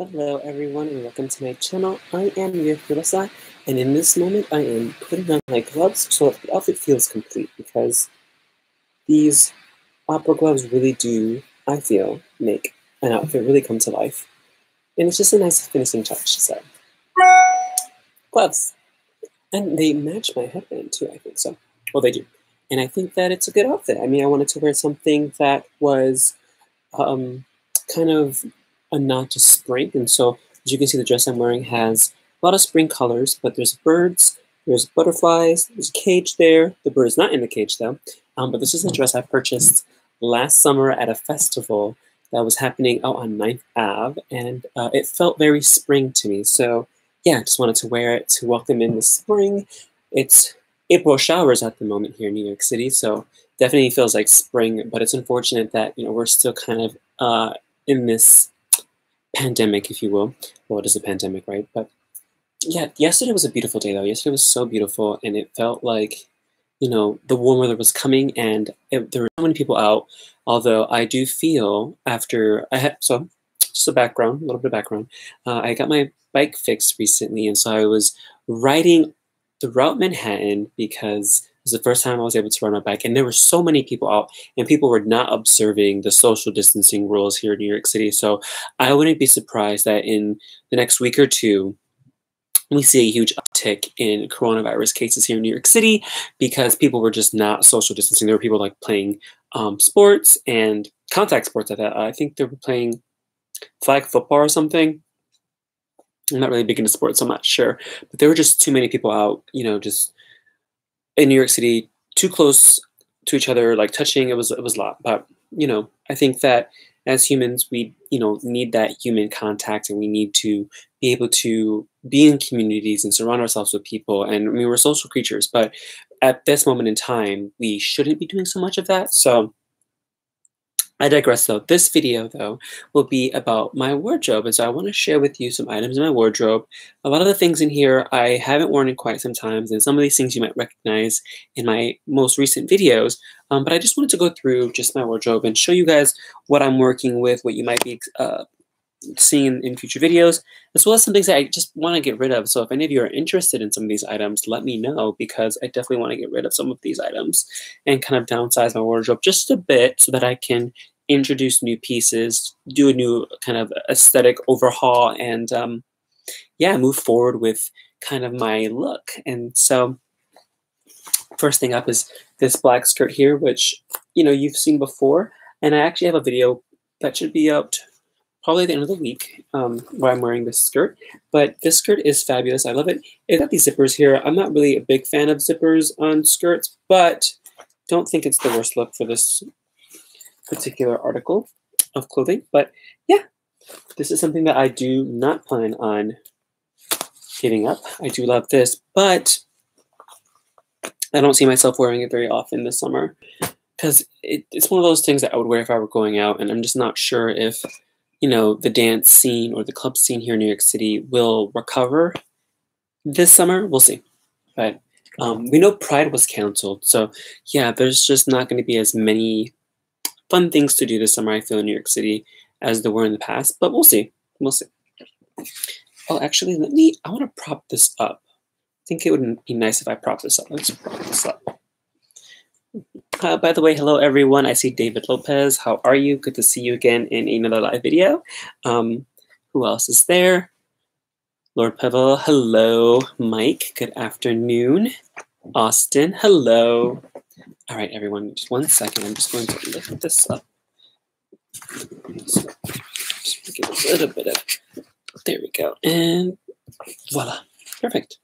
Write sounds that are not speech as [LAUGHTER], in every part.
Hello everyone and welcome to my channel. I am Yoya Fabulosa and in this moment I am putting on my gloves so that the outfit feels complete because these opera gloves really do, I feel, make an outfit really come to life. And it's just a nice finishing touch, so. Gloves. And they match my headband too, I think so. Well, they do. And I think that it's a good outfit. I mean, I wanted to wear something that was um, kind of a nod to spring. And so, as you can see, the dress I'm wearing has a lot of spring colors, but there's birds, there's butterflies, there's a cage there. The bird is not in the cage though. Um, but this is a dress I purchased last summer at a festival that was happening out on 9th Ave, and uh, it felt very spring to me. So, yeah, I just wanted to wear it to welcome in the spring. It's April showers at the moment here in New York City, so definitely feels like spring, but it's unfortunate that, you know, we're still kind of uh, in this pandemic, if you will. Well, it is a pandemic, right? But yeah, yesterday was a beautiful day, though. Yesterday was so beautiful, and it felt like, you know, the warm weather was coming, and it, there were so many people out. Although I do feel after I had so just a background, a little bit of background. Uh, I got my bike fixed recently, and so I was riding throughout Manhattan because was the first time I was able to ride my bike, and there were so many people out, and people were not observing the social distancing rules here in New York City. So I wouldn't be surprised that in the next week or two, we see a huge uptick in coronavirus cases here in New York City because people were just not social distancing. There were people like playing um, sports and contact sports. I thought I think they were playing flag football or something. I'm not really big into sports, so I'm not sure. But there were just too many people out, you know, just in New York City, too close to each other, like touching. It was it was a lot, but you know, I think that as humans, we you know need that human contact, and we need to be able to be in communities and surround ourselves with people. And I mean, we're social creatures, but at this moment in time, we shouldn't be doing so much of that. So I digress though. This video though will be about my wardrobe and so I want to share with you some items in my wardrobe. A lot of the things in here I haven't worn in quite some times and some of these things you might recognize in my most recent videos um, but I just wanted to go through just my wardrobe and show you guys what I'm working with, what you might be uh, seeing in, in future videos, as well as some things that I just want to get rid of. So if any of you are interested in some of these items, let me know because I definitely want to get rid of some of these items and kind of downsize my wardrobe just a bit so that I can introduce new pieces, do a new kind of aesthetic overhaul, and um, yeah, move forward with kind of my look. And so first thing up is this black skirt here, which, you know, you've seen before. And I actually have a video that should be out probably at the end of the week um, where I'm wearing this skirt. But this skirt is fabulous. I love it. It's got these zippers here. I'm not really a big fan of zippers on skirts, but don't think it's the worst look for this particular article of clothing. But yeah, this is something that I do not plan on giving up. I do love this, but I don't see myself wearing it very often this summer because it, it's one of those things that I would wear if I were going out, and I'm just not sure if you know, the dance scene or the club scene here in New York City will recover this summer. We'll see. But um, we know Pride was canceled. So, yeah, there's just not going to be as many fun things to do this summer, I feel, in New York City as there were in the past. But we'll see. We'll see. Oh, actually, let me, I want to prop this up. I think it would be nice if I prop this up. Let's prop this up. Uh, by the way, hello everyone. I see David Lopez. How are you? Good to see you again in another live video. Um, who else is there? Lord Pevel, hello. Mike, good afternoon. Austin, hello. All right, everyone, just one second. I'm just going to lift this up. Just give a little bit of, there we go. And voila, perfect.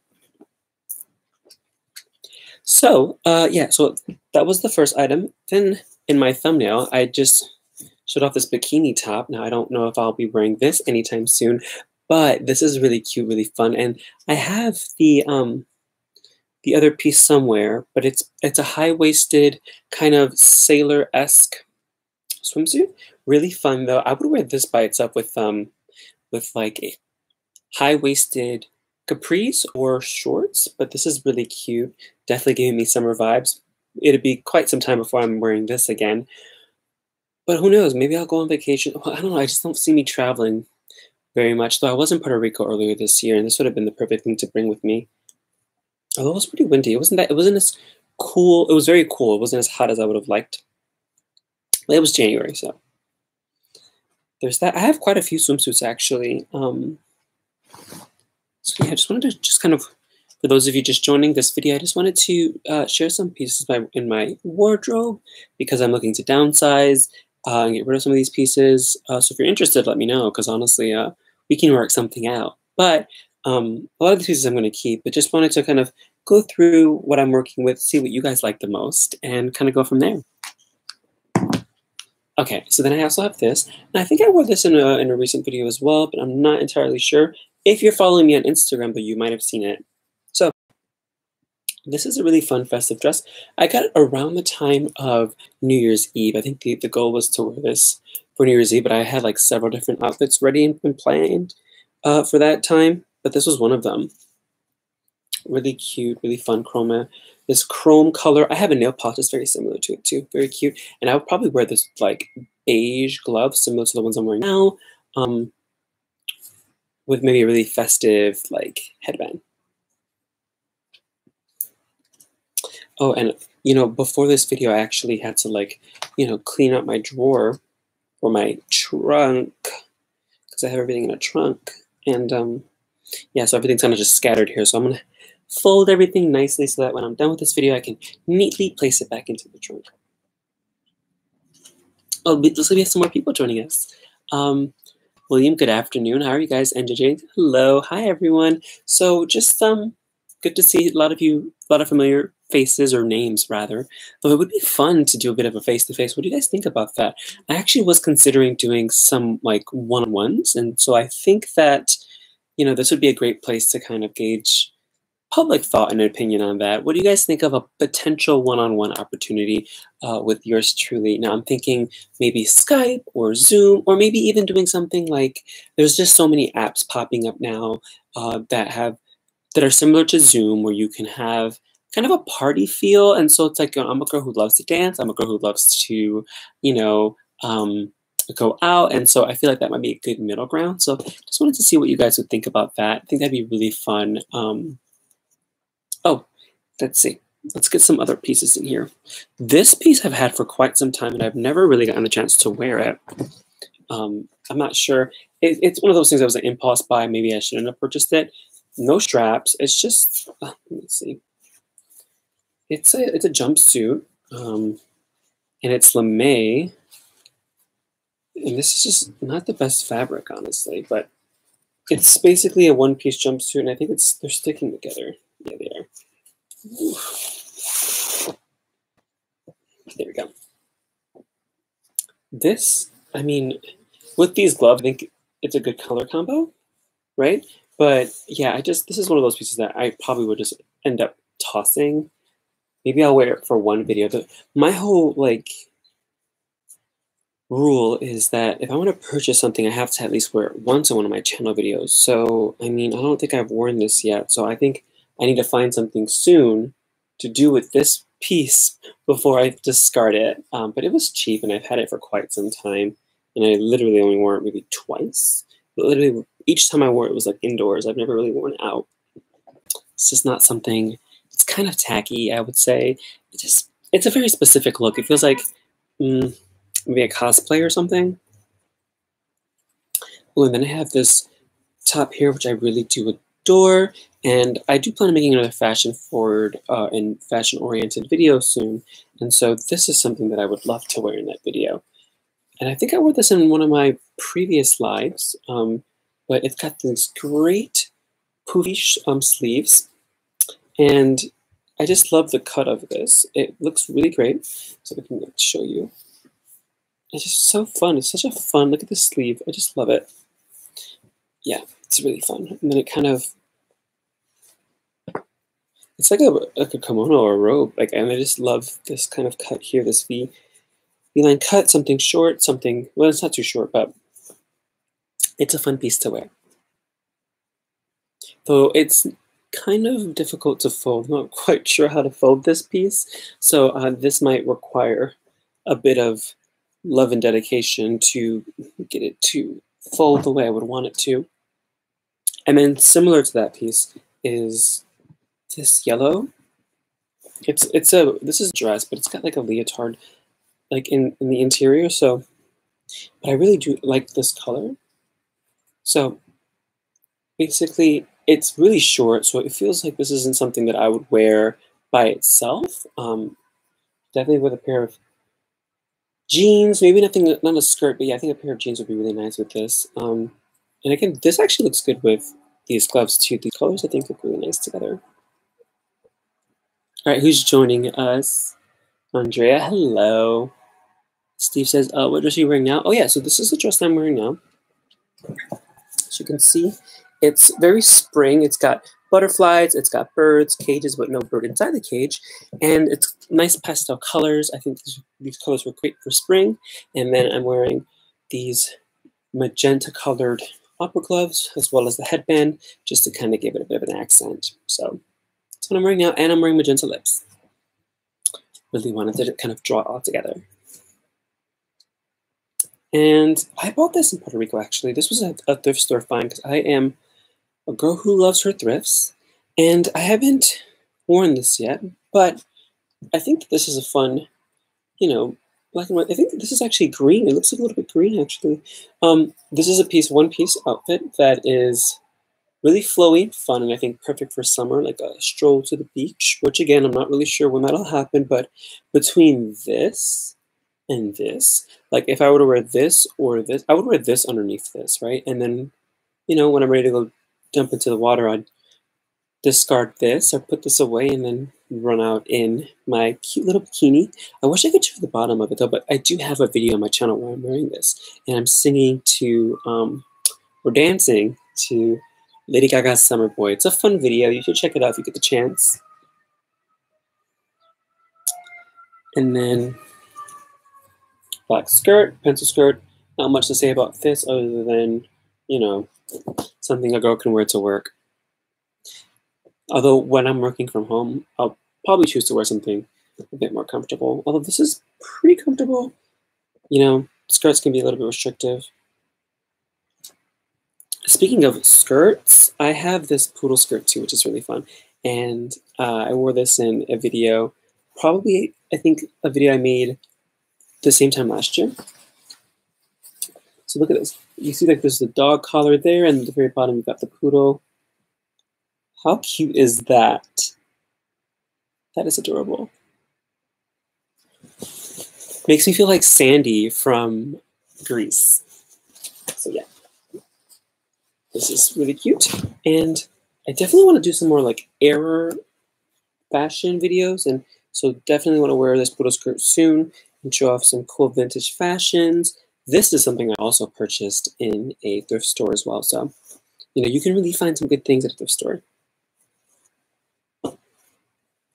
So, uh, yeah, so that was the first item. Then in my thumbnail, I just showed off this bikini top. Now, I don't know if I'll be wearing this anytime soon, but this is really cute, really fun. And I have the um, the other piece somewhere, but it's it's a high-waisted kind of sailor-esque swimsuit. Really fun though. I would wear this by itself with um with like a high-waisted capris or shorts, but this is really cute. Definitely giving me summer vibes. It'd be quite some time before I'm wearing this again. But who knows? Maybe I'll go on vacation. Well, I don't know. I just don't see me traveling very much. Though I was in Puerto Rico earlier this year, and this would have been the perfect thing to bring with me. Although it was pretty windy, it wasn't that. It wasn't as cool. It was very cool. It wasn't as hot as I would have liked. But it was January, so there's that. I have quite a few swimsuits actually. Um, so yeah, I just wanted to just kind of, for those of you just joining this video, I just wanted to uh, share some pieces in my wardrobe because I'm looking to downsize uh, and get rid of some of these pieces. Uh, so if you're interested, let me know because honestly, uh, we can work something out. But um, a lot of the pieces I'm going to keep, but just wanted to kind of go through what I'm working with, see what you guys like the most, and kind of go from there. Okay, so then I also have this, and I think I wore this in a, in a recent video as well, but I'm not entirely sure. If you're following me on Instagram, but you might have seen it. So this is a really fun festive dress. I got it around the time of New Year's Eve. I think the, the goal was to wear this for New Year's Eve, but I had like several different outfits ready and planned uh, for that time but this was one of them. Really cute, really fun chroma. This chrome color, I have a nail polish that's very similar to it too. Very cute. And I would probably wear this like beige glove, similar to the ones I'm wearing now, um, with maybe a really festive like headband. Oh, and you know, before this video, I actually had to like, you know, clean up my drawer or my trunk because I have everything in a trunk. And um, yeah, so everything's kind of just scattered here. So I'm going to fold everything nicely so that when I'm done with this video, I can neatly place it back into the trunk. Oh, looks like we have some more people joining us. Um, William, good afternoon. How are you guys? And hello. Hi, everyone. So just um, good to see a lot of you, a lot of familiar faces or names rather. Though it would be fun to do a bit of a face-to-face. -face. What do you guys think about that? I actually was considering doing some like one-on-ones. And so I think that you know, this would be a great place to kind of gauge public thought and opinion on that. What do you guys think of a potential one-on-one opportunity uh, with yours truly? Now, I'm thinking maybe Skype or Zoom, or maybe even doing something like there's just so many apps popping up now uh, that have that are similar to Zoom, where you can have kind of a party feel. And so it's like, you know, I'm a girl who loves to dance. I'm a girl who loves to, you know, um, go out. And so I feel like that might be a good middle ground. So just wanted to see what you guys would think about that. I think that'd be really fun. Um, oh, let's see. Let's get some other pieces in here. This piece I've had for quite some time and I've never really gotten the chance to wear it. Um, I'm not sure. It, it's one of those things that was an impulse buy. Maybe I shouldn't have purchased it. No straps. It's just, uh, let me see. It's a, it's a jumpsuit um, and it's lame and this is just not the best fabric, honestly, but it's basically a one-piece jumpsuit, and I think it's they're sticking together. Yeah, they are. There we go. This, I mean, with these gloves, I think it's a good color combo, right? But yeah, I just this is one of those pieces that I probably would just end up tossing. Maybe I'll wear it for one video. But my whole like rule is that if I want to purchase something, I have to at least wear it once in one of my channel videos. So, I mean, I don't think I've worn this yet. So I think I need to find something soon to do with this piece before I discard it. Um, but it was cheap and I've had it for quite some time. And I literally only wore it maybe twice. But literally, each time I wore it, it was like indoors. I've never really worn it out. It's just not something, it's kind of tacky, I would say. It just, it's a very specific look. It feels like, mm, maybe a cosplay or something. Oh, and then I have this top here, which I really do adore. And I do plan on making another fashion forward uh, and fashion oriented video soon. And so this is something that I would love to wear in that video. And I think I wore this in one of my previous lives, um, but it's got these great poofy um, sleeves. And I just love the cut of this. It looks really great. So I can show you. It's just so fun. It's such a fun, look at the sleeve. I just love it. Yeah, it's really fun. And then it kind of, it's like a, like a kimono or a robe. Like, and I just love this kind of cut here, this V, V-line cut, something short, something, well, it's not too short, but it's a fun piece to wear. Though it's kind of difficult to fold. I'm not [LAUGHS] quite sure how to fold this piece. So uh, this might require a bit of love and dedication to get it to fold the way I would want it to. And then similar to that piece is this yellow. It's it's a this is a dress, but it's got like a leotard like in, in the interior. So but I really do like this color. So basically it's really short, so it feels like this isn't something that I would wear by itself. Um, definitely with a pair of jeans, maybe nothing, not a skirt, but yeah, I think a pair of jeans would be really nice with this. Um, and again, this actually looks good with these gloves too. The colors I think look really nice together. All right, who's joining us? Andrea, hello. Steve says, uh, what dress are you wearing now? Oh yeah, so this is the dress I'm wearing now. As you can see, it's very spring. It's got butterflies, it's got birds, cages, but no bird inside the cage. And it's nice pastel colors. I think these, colors were great for spring. And then I'm wearing these magenta colored opera gloves as well as the headband just to kind of give it a bit of an accent. So that's what I'm wearing now. And I'm wearing magenta lips. Really wanted to kind of draw it all together. And I bought this in Puerto Rico actually. This was a, a thrift store find because I am a girl who loves her thrifts. And I haven't worn this yet, but I think that this is a fun, you know, black and white. I think this is actually green. It looks a little bit green, actually. Um, this is a piece, one piece outfit that is really flowy, fun, and I think perfect for summer, like a stroll to the beach, which again, I'm not really sure when that'll happen, but between this and this, like if I were to wear this or this, I would wear this underneath this, right? And then, you know, when I'm ready to go jump into the water, I'd discard this or put this away and then run out in my cute little bikini. I wish I could show the bottom of it though, but I do have a video on my channel where I'm wearing this and I'm singing to, um, or dancing to Lady Gaga's Summerboy. It's a fun video. You should check it out if you get the chance. And then black skirt, pencil skirt. Not much to say about this other than, you know, something a girl can wear to work. Although when I'm working from home, I'll probably choose to wear something a bit more comfortable. Although this is pretty comfortable. You know, skirts can be a little bit restrictive. Speaking of skirts, I have this poodle skirt too, which is really fun. And uh, I wore this in a video, probably, I think, a video I made the same time last year. So look at this. You see like there's the dog collar there, and at the very bottom you've got the poodle. How cute is that? That is adorable. Makes me feel like Sandy from Grease. So yeah, this is really cute. And I definitely want to do some more like error fashion videos. And so definitely want to wear this poodle skirt soon and show off some cool vintage fashions. This is something I also purchased in a thrift store as well. So, you know, you can really find some good things at a thrift store.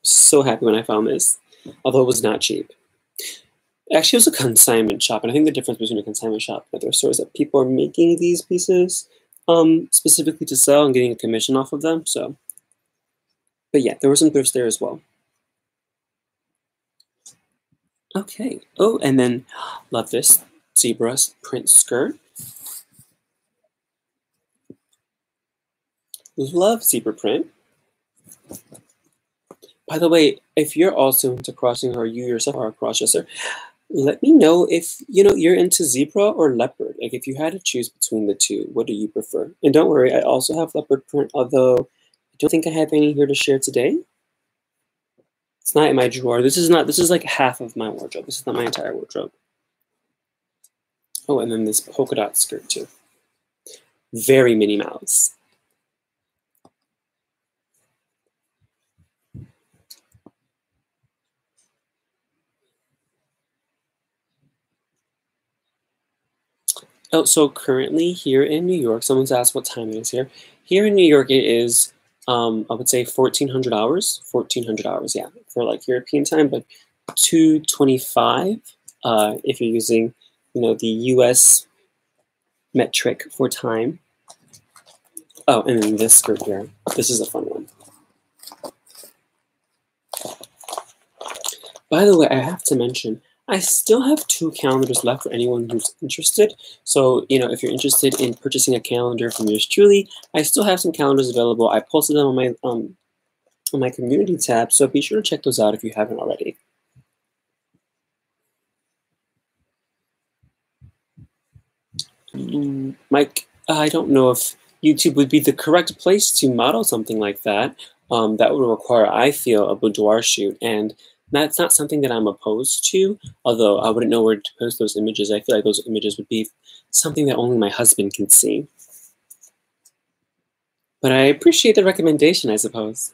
So happy when I found this, although it was not cheap. Actually, it was a consignment shop, and I think the difference between a consignment shop and a thrift store is that people are making these pieces um, specifically to sell and getting a commission off of them. So, but yeah, there were some thrifts there as well. Okay. Oh, and then [GASPS] love this zebra print skirt. Love zebra print. By the way, if you're also into crossing or you yourself are a crossdresser, let me know if you know you're into zebra or leopard. Like if you had to choose between the two, what do you prefer? And don't worry, I also have leopard print, although I don't think I have any here to share today. It's not in my drawer. This is not this is like half of my wardrobe. This is not my entire wardrobe. Oh, and then this polka dot skirt too. Very Minnie Mouse. Oh, so currently here in New York, someone's asked what time it is here. Here in New York, it is, um, I would say 1400 hours, 1400 hours, yeah, for like European time, but 225 uh, if you're using you know, the US metric for time. Oh, and then this group here. This is a fun one. By the way, I have to mention, I still have two calendars left for anyone who's interested. So, you know, if you're interested in purchasing a calendar from yours truly, I still have some calendars available. I posted them on my um, on my community tab, so be sure to check those out if you haven't already. Mike, I don't know if YouTube would be the correct place to model something like that. Um, that would require, I feel, a boudoir shoot. And that's not something that I'm opposed to, although I wouldn't know where to post those images. I feel like those images would be something that only my husband can see. But I appreciate the recommendation, I suppose.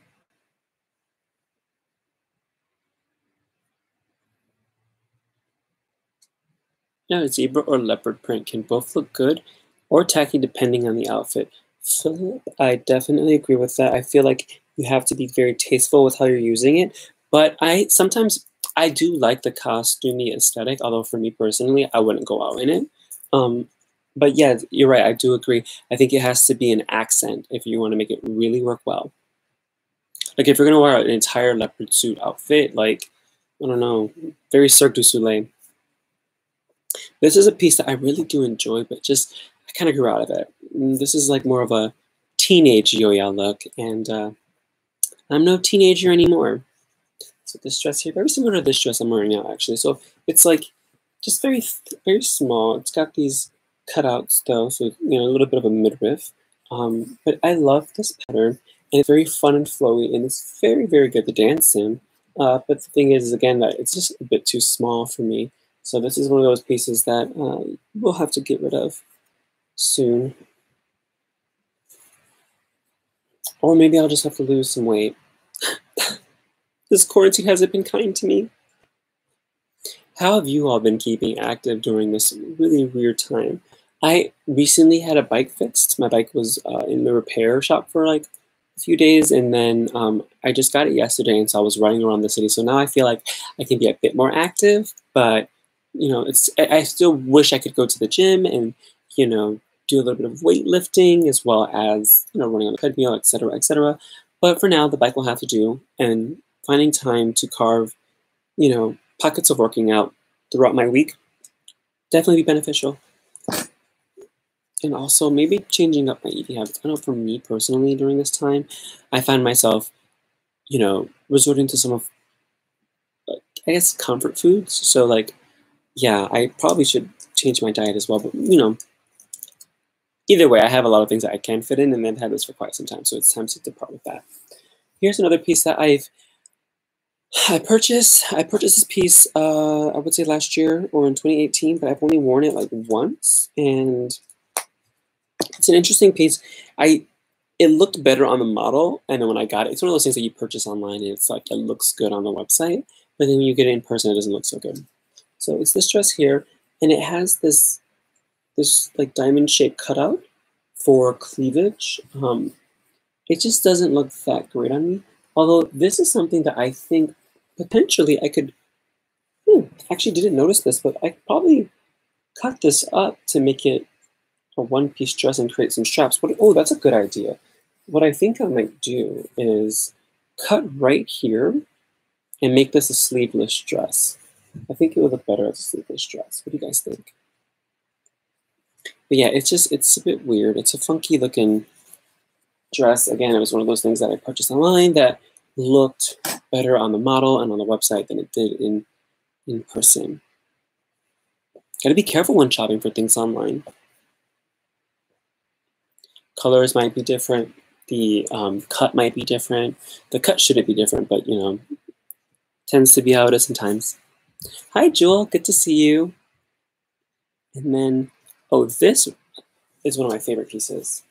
Yeah, zebra or leopard print can both look good or tacky depending on the outfit. Philip, I definitely agree with that. I feel like you have to be very tasteful with how you're using it. But I sometimes I do like the costumey aesthetic, although for me personally, I wouldn't go out in it. Um, but yeah, you're right. I do agree. I think it has to be an accent if you want to make it really work well. Like if you're gonna wear an entire leopard suit outfit, like I don't know, very Cirque du Soleil. This is a piece that I really do enjoy, but just I kind of grew out of it. Mm, this is like more of a teenage Yoya look, and uh, I'm no teenager anymore. So this dress here, very similar to this dress I'm wearing now, actually. So it's like just very, very small. It's got these cutouts though, so you know a little bit of a midriff. Um, but I love this pattern, and it's very fun and flowy, and it's very, very good to dance in. Uh, but the thing is, again, that it's just a bit too small for me. So this is one of those pieces that uh, we'll have to get rid of soon. Or maybe I'll just have to lose some weight. [LAUGHS] this quarantine hasn't been kind to me. How have you all been keeping active during this really weird time? I recently had a bike fixed. My bike was uh, in the repair shop for like a few days, and then um, I just got it yesterday, and so I was running around the city. So now I feel like I can be a bit more active, but you know, it's I still wish I could go to the gym and you know do a little bit of weightlifting as well as you know running on the treadmill, etc., etc. But for now, the bike will have to do, and finding time to carve, you know, pockets of working out throughout my week definitely be beneficial. [LAUGHS] And also maybe changing up my eating habits. I know for me personally during this time, I find myself, you know, resorting to some of, I guess, comfort foods. So like yeah, I probably should change my diet as well. But you know, either way, I have a lot of things that I can fit in, and I've had this for quite some time, so it's time to depart with that. Here's another piece that I've I purchased. I purchased this piece. Uh, I would say last year or in 2018, but I've only worn it like once, and it's an interesting piece. I it looked better on the model, and then when I got it, it's one of those things that you purchase online, and it's like it looks good on the website, but then when you get it in person, it doesn't look so good. So it's this dress here, and it has this this like diamond shaped cutout for cleavage. Um, it just doesn't look that great on me. Although this is something that I think potentially I could, hmm, actually didn't notice this, but I probably cut this up to make it a one-piece dress and create some straps. But oh, that's a good idea. What I think I might do is cut right here and make this a sleeveless dress. I think it would look better as a sleeveless dress. What do you guys think? But yeah, it's just, it's a bit weird. It's a funky looking dress. Again, it was one of those things that I purchased online that looked better on the model and on the website than it did in, in person. Gotta be careful when shopping for things online. Colors might be different. The um, cut might be different. The cut shouldn't be different, but you know, tends to be how it is sometimes. Hi, Jewel. Good to see you. And then, oh, this is one of my favorite pieces.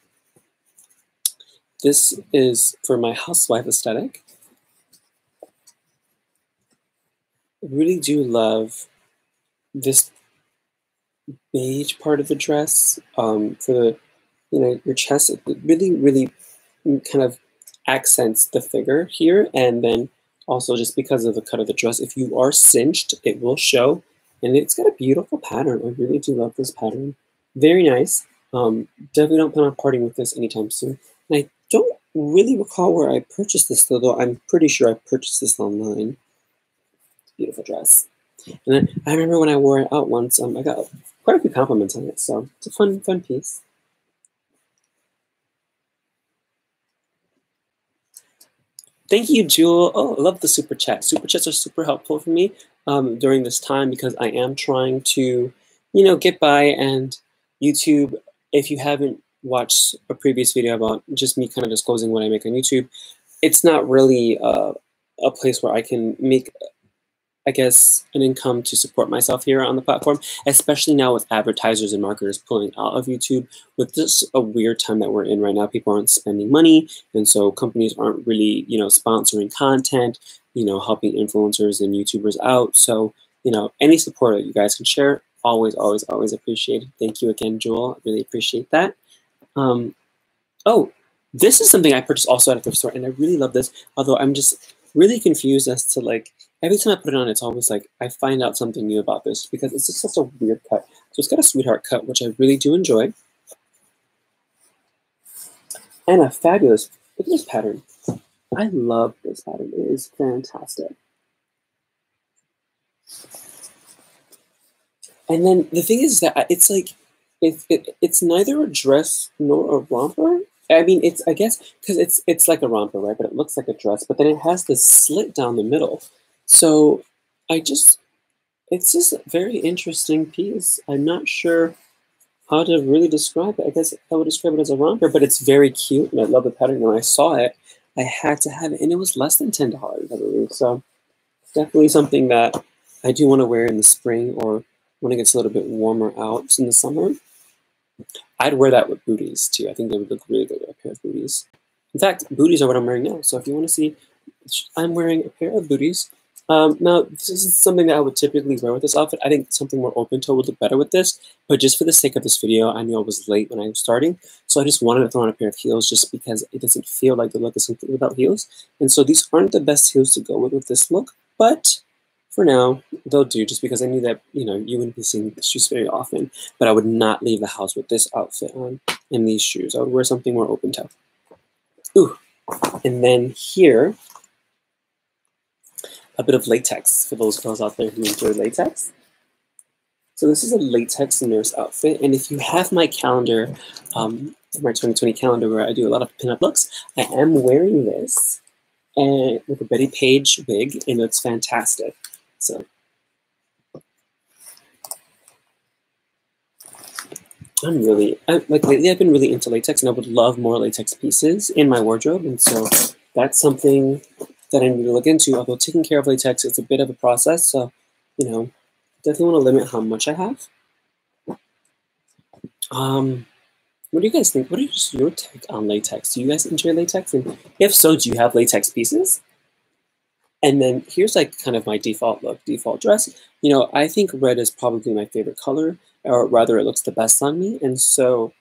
This is for my housewife aesthetic. I really do love this beige part of the dress um, for the, you know, your chest. It really, really kind of accents the figure here. And then also, just because of the cut of the dress, if you are cinched, it will show. And it's got a beautiful pattern. I really do love this pattern. Very nice. Um, definitely don't plan on parting with this anytime soon. And I don't really recall where I purchased this, though, though I'm pretty sure I purchased this online. Beautiful dress. And then I remember when I wore it out once, um, I got quite a few compliments on it. So it's a fun, fun piece. Thank you, Jewel. Oh, I love the super chat. Super chats are super helpful for me um, during this time because I am trying to, you know, get by and YouTube. If you haven't watched a previous video about just me kind of disclosing what I make on YouTube, it's not really uh, a place where I can make I guess, an income to support myself here on the platform, especially now with advertisers and marketers pulling out of YouTube. With this a weird time that we're in right now, people aren't spending money, and so companies aren't really, you know, sponsoring content, you know, helping influencers and YouTubers out. So, you know, any support that you guys can share, always, always, always appreciated. Thank you again, Joel. I really appreciate that. Um, oh, this is something I purchased also at a thrift store, and I really love this. Although I'm just really confused as to like every time I put it on, it's always like I find out something new about this because it's just such a weird cut. So it's got a sweetheart cut, which I really do enjoy. And a fabulous, look at this pattern. I love this pattern. It is fantastic. And then the thing is that it's like, it, it, it's neither a dress nor a romper. I mean, it's I guess because it's it's like a romper, right? But it looks like a dress. But then it has this slit down the middle, so I just, it's just a very interesting piece. I'm not sure how to really describe it. I guess I would describe it as a romper, but it's very cute, and I love the pattern. When I saw it, I had to have it, and it was less than ten dollars, I believe. So definitely something that I do want to wear in the spring or when it gets a little bit warmer out in the summer. I'd wear that with booties too. I think they would look really good with a pair of booties. In fact, booties are what I'm wearing now. So if you want to see, I'm wearing a pair of booties um, now, this is something that I would typically wear with this outfit. I think something more open toe would look better with this, but just for the sake of this video, I knew I was late when I was starting, so I just wanted to throw on a pair of heels just because it doesn't feel like the look is complete without heels. And so these aren't the best heels to go with with this look, but for now, they'll do just because I knew that, you know, you wouldn't be seeing these shoes very often, but I would not leave the house with this outfit on and these shoes. I would wear something more open toe. Ooh, and then here, a bit of latex for those girls out there who enjoy latex. So this is a latex nurse outfit, and if you have my calendar, um, my 2020 calendar where I do a lot of pinup looks, I am wearing this and with a Bettie Page wig, and it's fantastic. So I'm really, I, like lately I've been really into latex and I would love more latex pieces in my wardrobe. And so that's something that I need to look into. Although taking care of latex is a bit of a process, so you know, definitely want to limit how much I have. Um, what do you guys think? What is your take on latex? Do you guys enjoy latex? And if so, do you have latex pieces? And then here's like kind of my default look, default dress. You know, I think red is probably my favorite color, or rather it looks the best on me. And so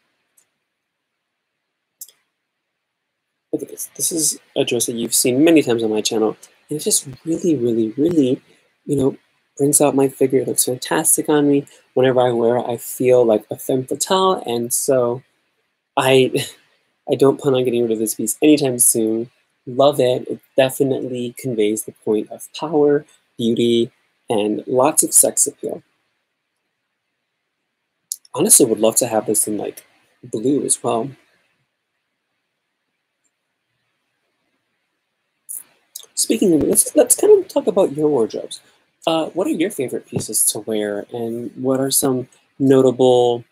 Look at this. This is a dress that you've seen many times on my channel. And it just really, really, really, you know, brings out my figure. It looks fantastic on me. Whenever I wear it, I feel like a femme fatale. And so I, [LAUGHS] I don't plan on getting rid of this piece anytime soon. Love it. It definitely conveys the point of power, beauty, and lots of sex appeal. Honestly, would love to have this in like blue as well. Speaking of, let's let's kind of talk about your wardrobes. Uh, what are your favorite pieces to wear, and what are some notable,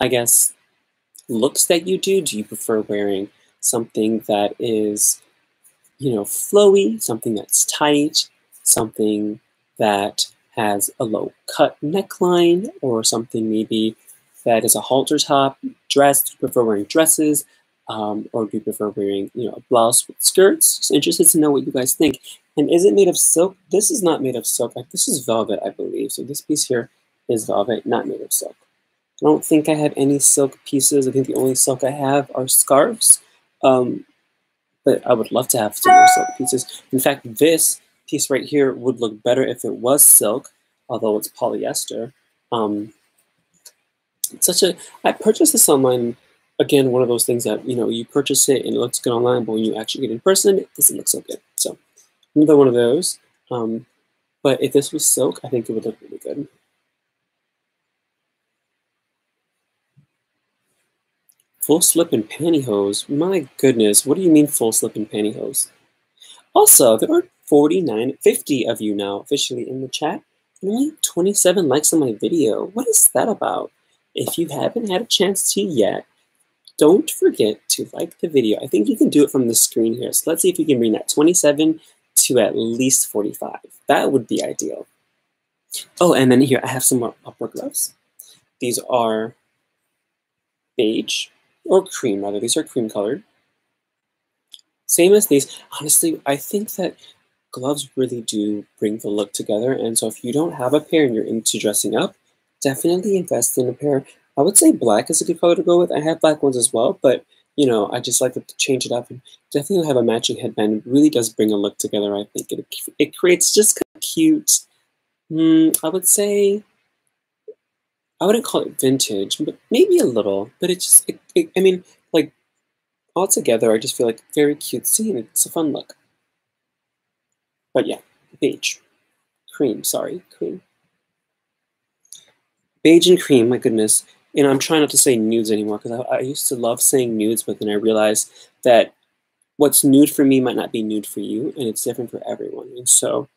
I guess, looks that you do? Do you prefer wearing something that is, you know, flowy, something that's tight, something that has a low cut neckline, or something maybe that is a halter top dress? Do you prefer wearing dresses? Um, or do you prefer wearing, you know, a blouse with skirts? Just interested to know what you guys think. And is it made of silk? This is not made of silk. Like this is velvet, I believe. So this piece here is velvet, not made of silk. I don't think I have any silk pieces. I think the only silk I have are scarves. Um, but I would love to have some more silk pieces. In fact, this piece right here would look better if it was silk, although it's polyester. Um, it's such a. I purchased this online again, one of those things that, you know, you purchase it and it looks good online, but when you actually get in person, it doesn't look so good. So another one of those. Um, But if this was silk, I think it would look really good. Full slip and pantyhose? My goodness, what do you mean full slip and pantyhose? Also, there are 49, 50 of you now officially in the chat, and only 27 likes on my video. What is that about? If you haven't had a chance to yet, don't forget to like the video. I think you can do it from the screen here. So let's see if you can bring that 27 to at least 45. That would be ideal. Oh, and then here I have some more opera gloves. These are beige, or cream rather. These are cream colored. Same as these. Honestly, I think that gloves really do bring the look together. And so if you don't have a pair and you're into dressing up, definitely invest in a pair. I would say black is a good color to go with. I have black ones as well, but you know, I just like to change it up and definitely have a matching headband. It really does bring a look together. I think it, it creates just kind of cute, mm, I would say, I wouldn't call it vintage, but maybe a little, but it just, it, it, I mean, like altogether, I just feel like very cutesy and it's a fun look. But yeah, beige, cream, sorry, cream. Beige and cream, my goodness. Know, I'm trying not to say nudes anymore because I, I used to love saying nudes, but then I realized that what's nude for me might not be nude for you, and it's different for everyone. And so,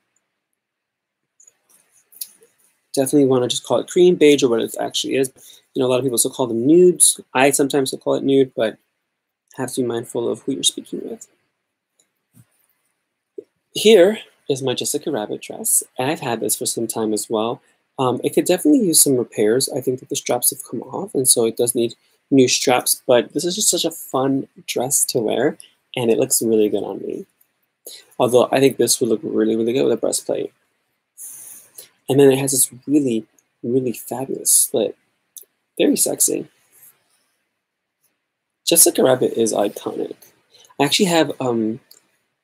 definitely want to just call it cream, beige, or what it actually is. You know, a lot of people still call them nudes. I sometimes still call it nude, but have to be mindful of who you're speaking with. Here is my Jessica Rabbit dress. I've had this for some time as well. Um, it could definitely use some repairs. I think that the straps have come off, and so it does need new straps, but this is just such a fun dress to wear, and it looks really good on me. Although I think this would look really, really good with a breastplate. And then it has this really, really fabulous slit. Very sexy. Jessica Rabbit is iconic. I actually have um,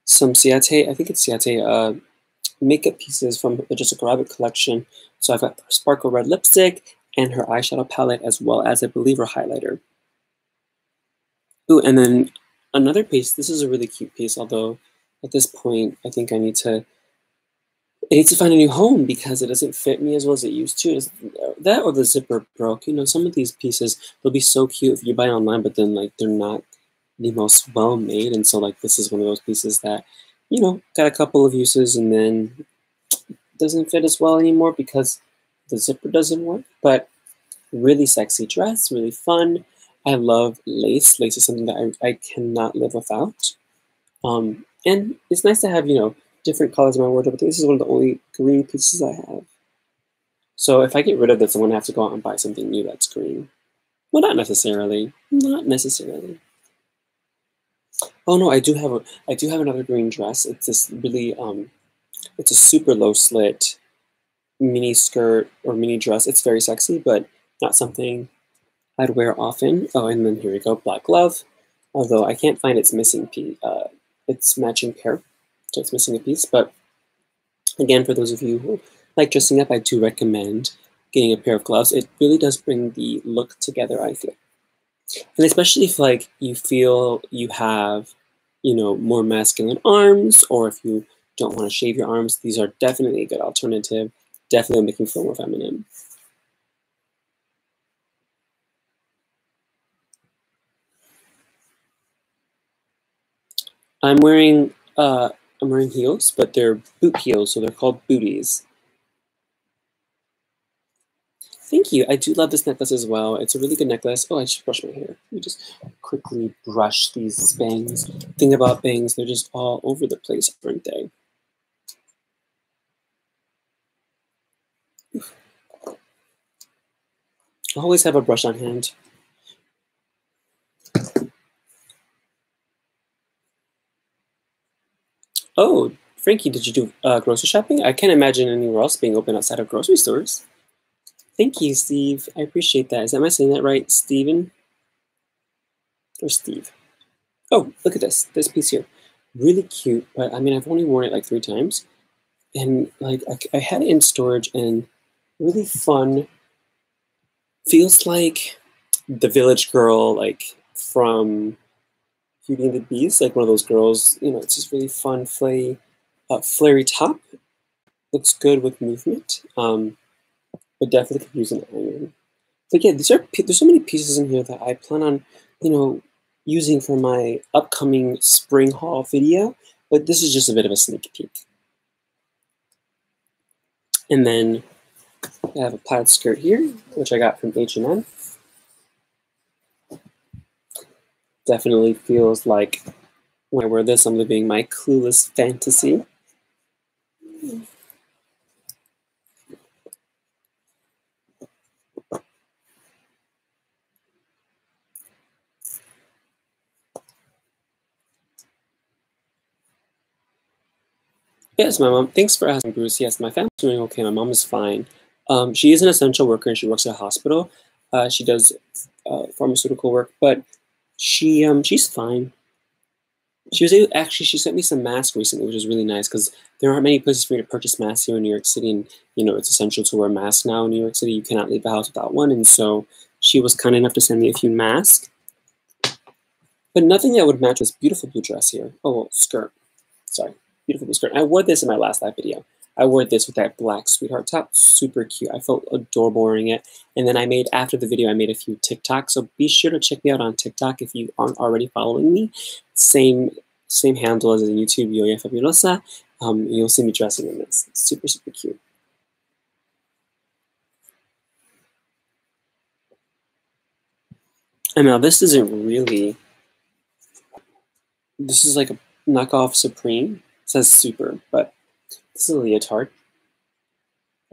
some Ciate, I think it's Ciate, uh, makeup pieces from the Jessica Rabbit collection. So I've got sparkle red lipstick and her eyeshadow palette as well as I believe her highlighter. Ooh, and then another piece, this is a really cute piece, although at this point I think I need to I need to find a new home because it doesn't fit me as well as it used to. Is that or the zipper broke? You know, some of these pieces they'll be so cute if you buy online, but then like they're not the most well made. And so like this is one of those pieces that you know, got a couple of uses and then doesn't fit as well anymore because the zipper doesn't work. But really sexy dress, really fun. I love lace. Lace is something that I, I cannot live without. Um, and it's nice to have, you know, different colors in my wardrobe. But this is one of the only green pieces I have. So if I get rid of this, I'm going to have to go out and buy something new that's green. Well, not necessarily. Not necessarily. Oh no, I do have a I do have another green dress. It's this really um it's a super low slit mini skirt or mini dress. It's very sexy, but not something I'd wear often. Oh, and then here we go, black glove. Although I can't find its missing piece, uh, its matching pair, so it's missing a piece. But again, for those of you who like dressing up, I do recommend getting a pair of gloves. It really does bring the look together. I feel. And especially if like you feel you have, you know, more masculine arms, or if you don't want to shave your arms, these are definitely a good alternative. Definitely making you feel more feminine. I'm wearing uh, I'm wearing heels, but they're boot heels, so they're called booties. Thank you. I do love this necklace as well. It's a really good necklace. Oh, I should brush my hair. Let me just quickly brush these bangs. Thing about bangs, they're just all over the place, aren't they? I always have a brush on hand. Oh, Frankie, did you do uh, grocery shopping? I can't imagine anywhere else being open outside of grocery stores. Thank you, Steve. I appreciate that. Is that am I saying that right? Steven? Or Steve? Oh, look at this. This piece here. Really cute, but I mean, I've only worn it like three times. And like, I, I had it in storage and really fun. Feels like the village girl, like from Beauty and the Beast, like one of those girls, you know, it's just really fun, flay, uh, flary top looks good with movement, um, but definitely could use an iron. But yeah, these are there's so many pieces in here that I plan on, you know, using for my upcoming spring haul video. But this is just a bit of a sneak peek. And then I have a plaid skirt here, which I got from H&M. Definitely feels like when I wear this, I'm living my clueless fantasy. Yes, my mom. Thanks for asking, Bruce. Yes, my family's doing okay. My mom is fine. Um, she is an essential worker and she works at a hospital. Uh, she does uh, pharmaceutical work, but she um, she's fine. She was able, actually she sent me some masks recently, which is really nice because there aren't many places for me to purchase masks here in New York City, and you know it's essential to wear masks now in New York City. You cannot leave the house without one, and so she was kind enough to send me a few masks, but nothing that would match this beautiful blue dress here. Oh, well, skirt. Sorry beautiful skirt. I wore this in my last live video. I wore this with that black sweetheart top. Super cute. I felt adorable wearing it. And then I made, after the video, I made a few TikToks. So be sure to check me out on TikTok if you aren't already following me. Same same handle as on YouTube, Yoya Fabulosa. Um, you'll see me dressing in this. Super, super cute. And now this isn't really, this is like a knockoff Supreme says super, but this is a leotard.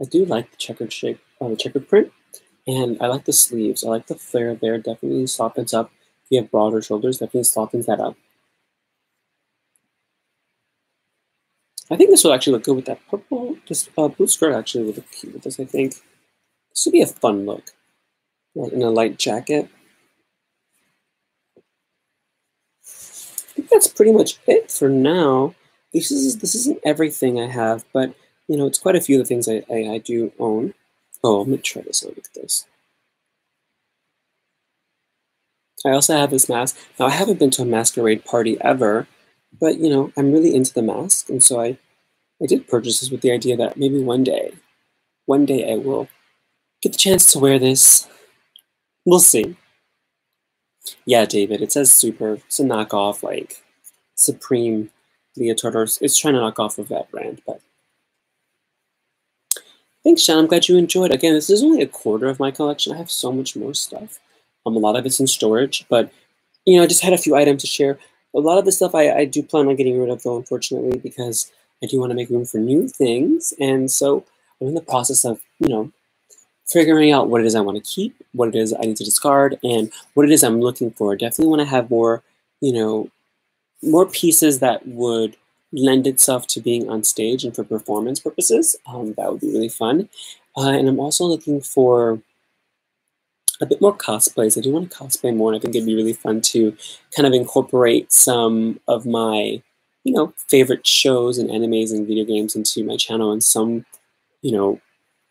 I do like the checkered shape, uh, the checkered print, and I like the sleeves. I like the flare there. Definitely softens up. If you have broader shoulders, definitely softens that up. I think this will actually look good with that purple, this uh, blue skirt actually would look cute with this, I think. This would be a fun look, in a light jacket. I think that's pretty much it for now this is this isn't everything I have, but you know, it's quite a few of the things I, I, I do own. Oh, I'm gonna try this. Look at this. I also have this mask. Now I haven't been to a masquerade party ever, but you know, I'm really into the mask, and so I I did purchase this with the idea that maybe one day, one day I will get the chance to wear this. We'll see. Yeah, David, it says super. It's a knockoff, like Supreme Leotardos is trying to knock off of that brand, but thanks, Sean. I'm glad you enjoyed. Again, this is only a quarter of my collection. I have so much more stuff. Um, a lot of it's in storage, but you know, I just had a few items to share. A lot of the stuff I, I do plan on getting rid of, though, unfortunately, because I do want to make room for new things, and so I'm in the process of, you know, figuring out what it is I want to keep, what it is I need to discard, and what it is I'm looking for. Definitely want to have more, you know, more pieces that would lend itself to being on stage and for performance purposes. Um, that would be really fun. Uh, and I'm also looking for a bit more cosplays. I do want to cosplay more, and I think it'd be really fun to kind of incorporate some of my, you know, favorite shows and animes and video games into my channel in some, you know,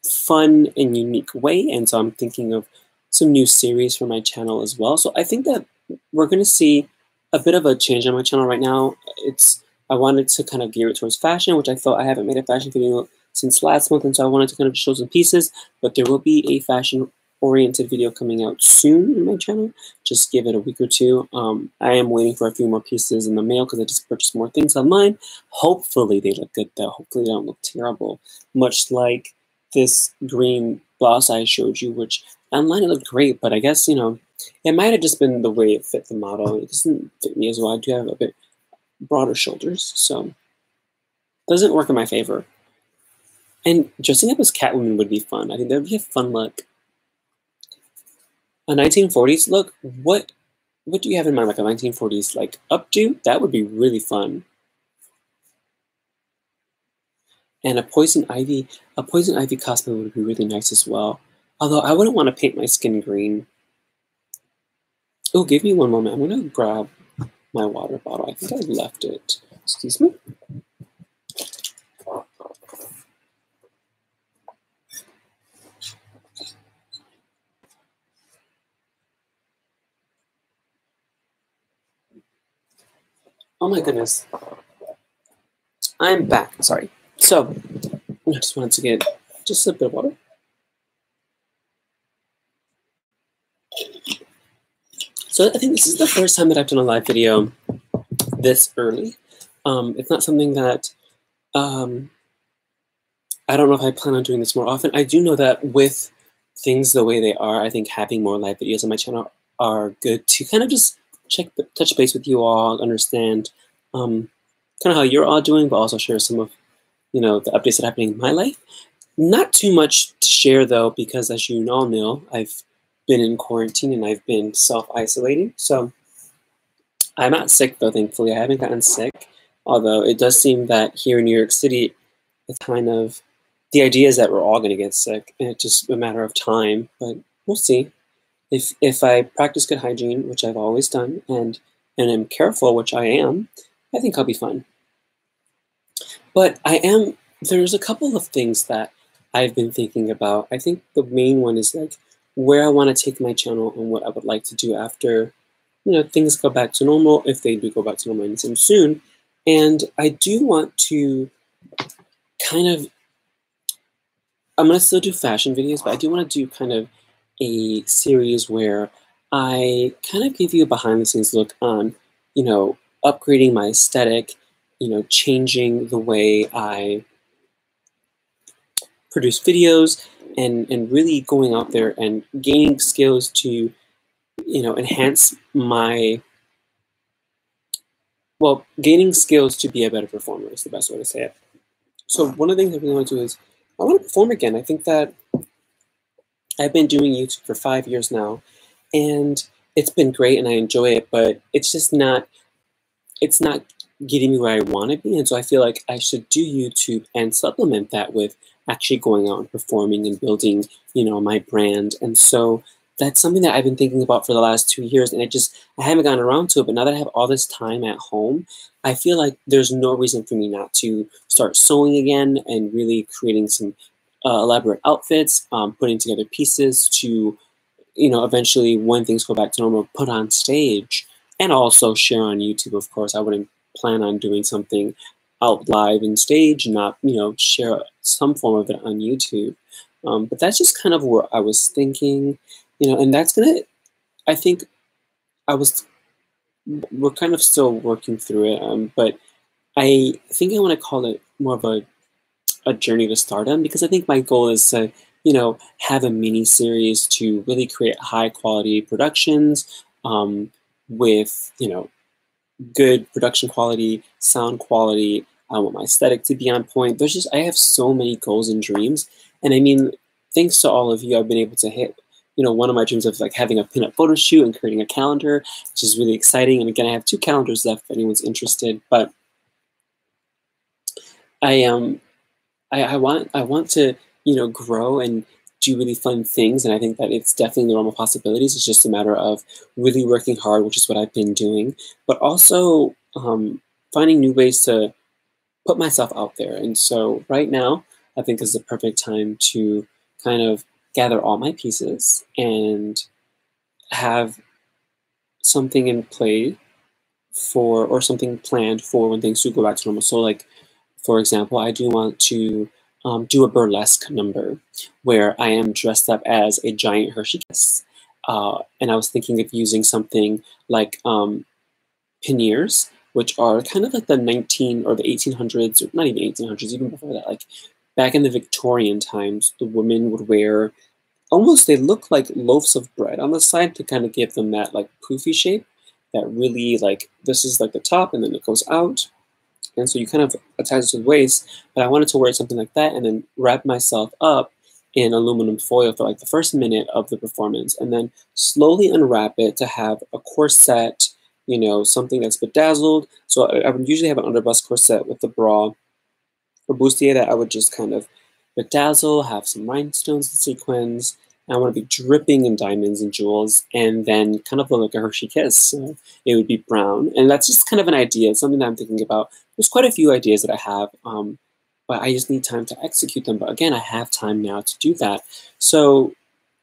fun and unique way. And so I'm thinking of some new series for my channel as well. So I think that we're going to see a bit of a change on my channel right now. It's I wanted to kind of gear it towards fashion, which I felt I haven't made a fashion video since last month, and so I wanted to kind of show some pieces. But there will be a fashion oriented video coming out soon in my channel. Just give it a week or two. Um, I am waiting for a few more pieces in the mail because I just purchased more things online. Hopefully they look good though. Hopefully they don't look terrible. Much like this green blouse I showed you, which online it looked great, but I guess, you know, it might have just been the way it fit the model. It doesn't fit me as well. I do have a bit broader shoulders, so doesn't work in my favor. And dressing up as Catwoman would be fun. I think that would be a fun look. A 1940s look. What what do you have in mind? Like a 1940s like updo? That would be really fun. And a poison ivy, a poison ivy cosplay would be really nice as well. Although I wouldn't want to paint my skin green. Oh, give me one moment. I'm going to grab my water bottle. I think I left it. Excuse me. Oh my goodness. I'm back. Sorry. So, I just wanted to get just a bit of water. So I think this is the first time that I've done a live video this early. Um, it's not something that um, I don't know if I plan on doing this more often. I do know that with things the way they are, I think having more live videos on my channel are good to kind of just check touch base with you all, understand um, kind of how you're all doing, but also share some of you know the updates that are happening in my life. Not too much to share though, because as you all know, I've been in quarantine and I've been self-isolating. So I'm not sick though, thankfully. I haven't gotten sick. Although it does seem that here in New York City, it's kind of the idea is that we're all going to get sick, and it's just a matter of time. But we'll see. If if I practice good hygiene, which I've always done, and and am careful, which I am, I think I'll be fine. But I am. There's a couple of things that I've been thinking about. I think the main one is like where I want to take my channel and what I would like to do after, you know, things go back to normal, if they do go back to normal anytime soon. And I do want to kind of, I'm going to still do fashion videos, but I do want to do kind of a series where I kind of give you a behind the scenes look on, you know, upgrading my aesthetic, you know, changing the way I produce videos and, and really going out there and gaining skills to, you know, enhance my, well, gaining skills to be a better performer is the best way to say it. So one of the things I really want to do is I want to perform again. I think that I've been doing YouTube for five years now, and it's been great and I enjoy it, but it's just not, it's not getting me where I want to be. And so I feel like I should do YouTube and supplement that with actually going out and performing and building, you know, my brand. And so that's something that I've been thinking about for the last two years, and I just I haven't gotten around to it. But now that I have all this time at home, I feel like there's no reason for me not to start sewing again and really creating some uh, elaborate outfits, um, putting together pieces to, you know, eventually when things go back to normal, put on stage and also share on YouTube. Of course, I wouldn't plan on doing something out live in stage, not you know share some form of it on YouTube. Um, but that's just kind of where I was thinking, you know, and that's gonna. I think I was. We're kind of still working through it, um, but I think I want to call it more of a a journey to stardom because I think my goal is to you know have a mini series to really create high quality productions um, with you know good production quality, sound quality. I want my aesthetic to be on point. There's just I have so many goals and dreams, and I mean, thanks to all of you, I've been able to hit. You know, one of my dreams of like having a pinup photo shoot and creating a calendar, which is really exciting. And again, I have two calendars left if anyone's interested. But I um, I, I want I want to you know grow and do really fun things. And I think that it's definitely the normal possibilities. It's just a matter of really working hard, which is what I've been doing, but also um, finding new ways to put myself out there. And so right now, I think is the perfect time to kind of gather all my pieces and have something in play for or something planned for when things do go back to normal. So like, for example, I do want to um, do a burlesque number where I am dressed up as a giant Hershey Kiss. Uh, and I was thinking of using something like um, panniers, which are kind of like the 19 or the 1800s, or not even 1800s, even before that. Like back in the Victorian times, the women would wear almost, they look like loaves of bread on the side to kind of give them that like poofy shape that really like, this is like the top and then it goes out. And so you kind of attach it to the waist, but I wanted to wear something like that and then wrap myself up in aluminum foil for like the first minute of the performance and then slowly unwrap it to have a corset, you know, something that's bedazzled. So I, I would usually have an underbust corset with the bra or bustier that I would just kind of bedazzle, have some rhinestones and sequins, I want to be dripping in diamonds and jewels, and then kind of look like a Hershey Kiss. So it would be brown, and that's just kind of an idea. Something that I'm thinking about. There's quite a few ideas that I have, um, but I just need time to execute them. But again, I have time now to do that. So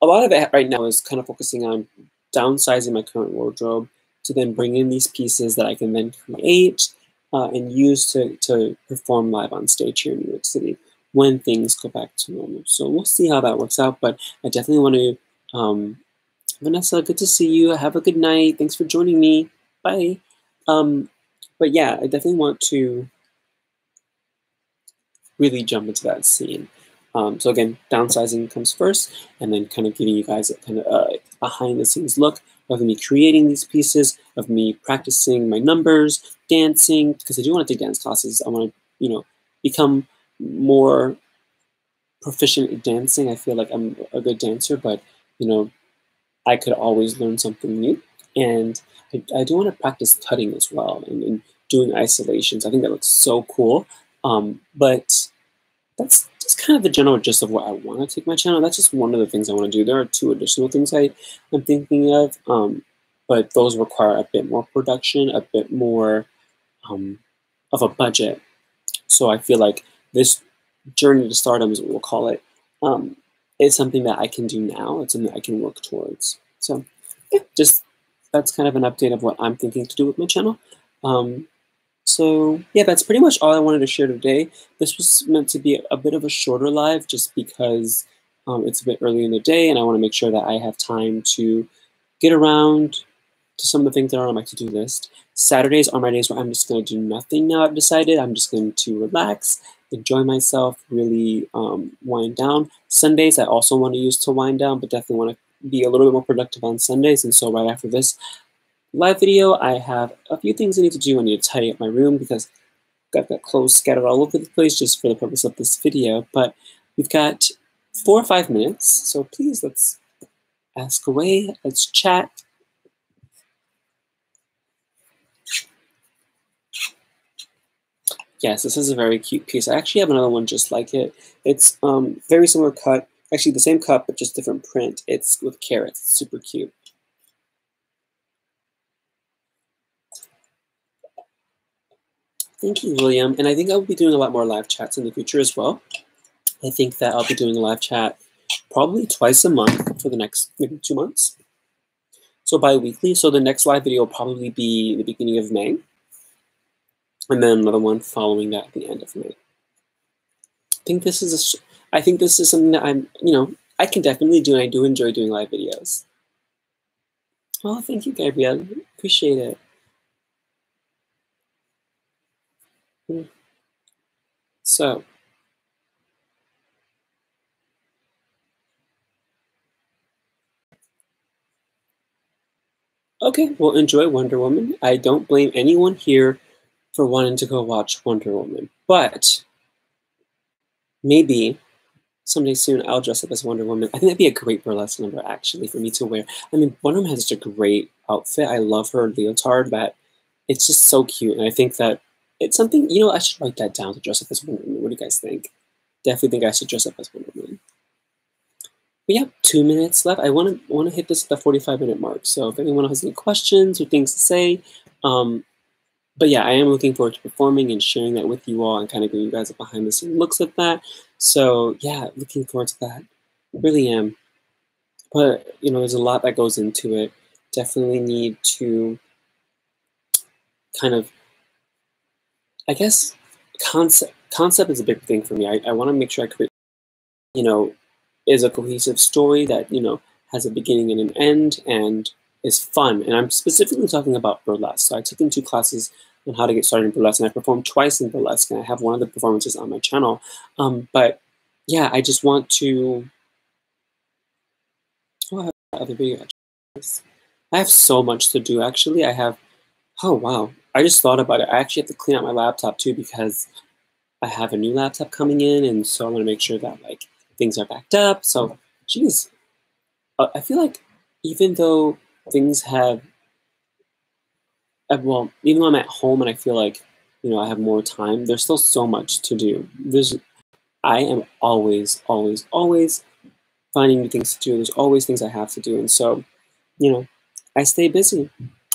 a lot of it right now is kind of focusing on downsizing my current wardrobe to then bring in these pieces that I can then create uh, and use to, to perform live on stage here in New York City. when things go back to normal. So we'll see how that works out. But I definitely want to, um, Vanessa, good to see you. Have a good night. Thanks for joining me. Bye. Um, but yeah, I definitely want to really jump into that scene. Um, so again, downsizing comes first, and then kind of giving you guys a kind of a behind the scenes look of me creating these pieces, of me practicing my numbers, dancing, because I do want to take dance classes. I want to, you know, become more proficient at dancing. I feel like I'm a good dancer, but you know, I could always learn something new. And I, do want to practice tutting as well and, and, doing isolations. I think that looks so cool. Um, but that's just kind of the general gist of what I want to take my channel. That's just one of the things I want to do. There are two additional things I, I'm thinking of, um, but those require a bit more production, a bit more um, of a budget. So I feel like this journey to stardom is what we'll call it, um, is something that I can do now. It's something I can work towards. So yeah, just that's kind of an update of what I'm thinking to do with my channel. Um, so yeah, that's pretty much all I wanted to share today. This was meant to be a bit of a shorter live just because um, it's a bit early in the day and I want to make sure that I have time to get around to some of the things that are on my to-do list. Saturdays are my days where I'm just going to do nothing now I've decided. I'm just going to relax, enjoy myself, really um, wind down. Sundays I also want to use to wind down, but definitely want to be a little bit more productive on Sundays. And so right after this, live video, I have a few things I need to do. I need to tidy up my room because I've got clothes scattered all over the place just for the purpose of this video. But we've got four or five minutes, so please let's ask away, let's chat. Yes, this is a very cute piece. I actually have another one just like it. It's um, very similar cut, actually the same cup, but just different print. It's with carrots, it's super cute. Thank you, William. And I think I'll be doing a lot more live chats in the future as well. I think that I'll be doing a live chat probably twice a month for the next maybe two months. So bi-weekly. So the next live video will probably be the beginning of May. And then another one following that at the end of May. I think this is a, I think this is something that I'm, you know, I can definitely do and I do enjoy doing live videos. Well, thank you, Gabrielle. Appreciate it. So Okay, well, enjoy Wonder Woman. I don't blame anyone here for wanting to go watch Wonder Woman, but maybe someday soon I'll dress up as Wonder Woman. I think that'd be a great burlesque number, actually, for me to wear. I mean, Wonder Woman has such a great outfit. I love her leotard. That it's just so cute, and I think that it's something, you know, I should write that down to dress up as Wonder Woman. What do you guys think? Definitely think I should dress up as Wonder Woman. But yeah, two minutes left. I want to want to hit this at the 45 minute mark. So if anyone has any questions or things to say, um, but yeah, I am looking forward to performing and sharing that with you all and kind of giving you guys a behind the scenes looks at that. So yeah, looking forward to that. Really am. But you know, there's a lot that goes into it. Definitely need to kind of I guess concept concept is a big thing for me. I, I want to make sure I create, you know, is a cohesive story that you know has a beginning and an end and is fun. And I'm specifically talking about burlesque. So I took in two classes on how to get started in burlesque, and I performed twice in burlesque, and I have one of the performances on my channel. Um, but yeah, I just want to. Oh, I have other video. I have so much to do. Actually, I have. Oh wow, I just thought about it. I actually have to clean out my laptop too because I have a new laptop coming in, and so I want to make sure that like things are backed up. So, geez, uh, I feel like even though things have, uh, well, even though I'm at home and I feel like you know I have more time, there's still so much to do. There's, I am always, always, always finding new things to do. There's always things I have to do, and so, you know, I stay busy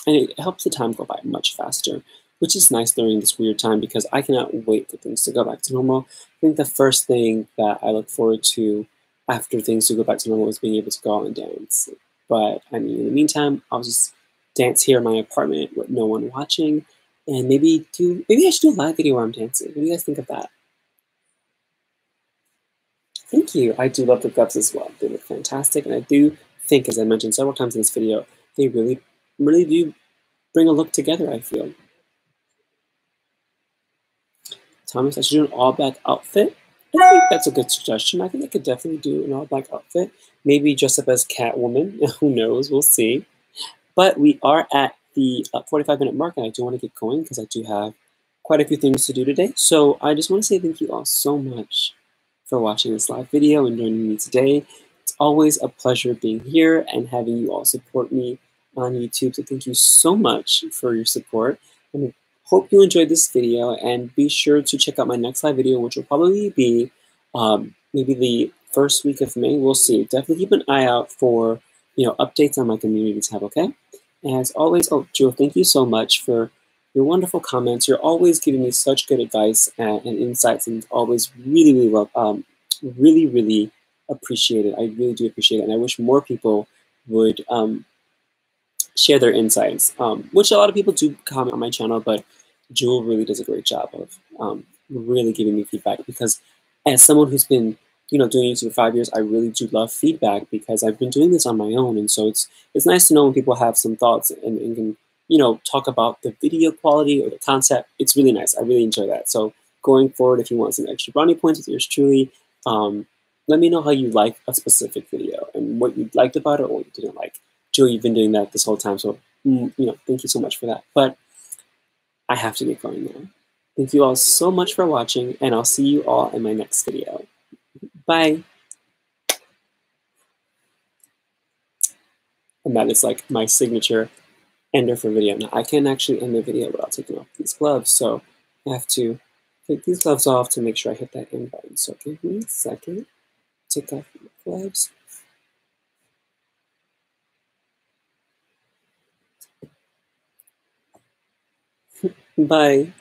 and it helps the time go by much faster, which is nice during this weird time because I cannot wait for things to go back to normal. I think the first thing that I look forward to after things to go back to normal is being able to go out and dance. But I mean, in the meantime, I'll just dance here in my apartment with no one watching, and maybe do maybe I should do a live video where I'm dancing. What do you guys think of that? Thank you. I do love the gloves as well. They look fantastic, and I do think, as I mentioned several times in this video, they really, really do bring a look together, I feel. Thomas, I should do an all-black outfit. I think that's a good suggestion. I think I could definitely do an all-black outfit. Maybe dress up as Catwoman. [LAUGHS] Who knows? We'll see. But we are at the 45-minute mark, and I do want to get going because I do have quite a few things to do today. So I just want to say thank you all so much for watching this live video and joining me today. It's always a pleasure being here and having you all support me on YouTube. So thank you so much for your support. And I hope you enjoyed this video and be sure to check out my next live video, which will probably be um, maybe the first week of May. We'll see. Definitely keep an eye out for you know updates on my community tab, okay? As always, oh, Jill, thank you so much for your wonderful comments. You're always giving me such good advice and, and insights, and always really, really well, um, really, really appreciate it. I really do appreciate it, and I wish more people would um, share their insights, um, which a lot of people do comment on my channel, but Jewel really does a great job of um, really giving me feedback because as someone who's been you know doing YouTube for five years, I really do love feedback because I've been doing this on my own, and so it's it's nice to know when people have some thoughts and, and can you know, talk about the video quality or the concept. It's really nice. I really enjoy that. So going forward, if you want some extra brownie points with yours truly, um, let me know how you like a specific video and what you liked about it or what you didn't like. Joe, you've been doing that this whole time, so mm, you know, thank you so much for that. But I have to get going now. Thank you all so much for watching, and I'll see you all in my next video. Bye. And that is like my signature ender for video. Now I can't actually end the video without taking off these gloves, so I have to take these gloves off to make sure I hit that end button. So give me a second, take off my gloves. [LAUGHS] Bye.